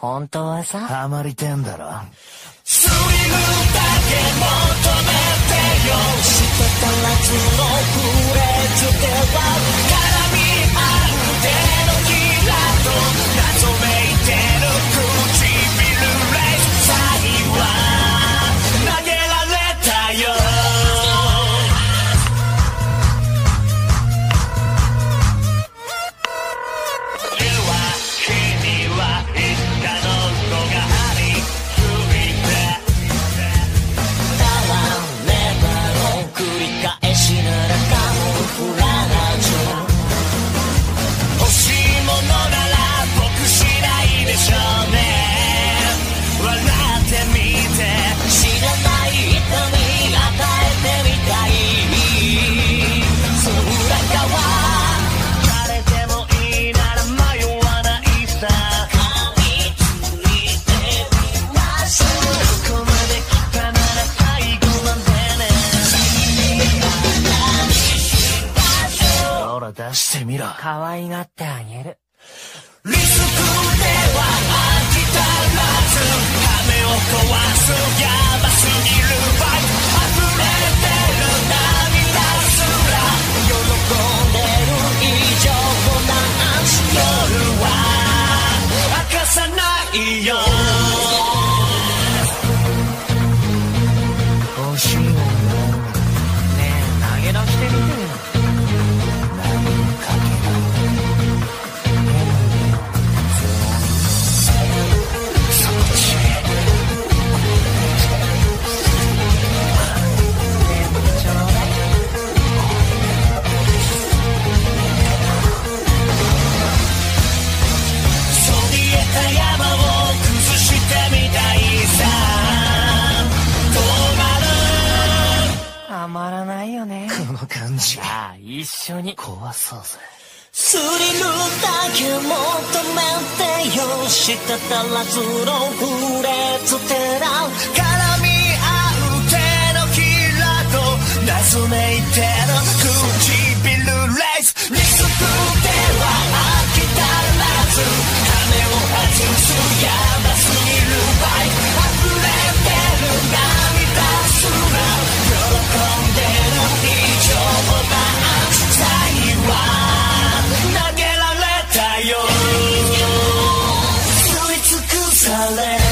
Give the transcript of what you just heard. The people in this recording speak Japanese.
はさ。ハマりてんだろ？スリルだけ求めてよ。してたらつのフレーズではてみろ。可愛がってあげる。リスクでは飽き足らず羽を壊すやばすぎるバイ溢れてる涙すら喜んでる以上なん夜は明かさないよ感じ。さあ一緒に。壊そうぜスリルだけ求めてよ。してたらずのフレーズてら color.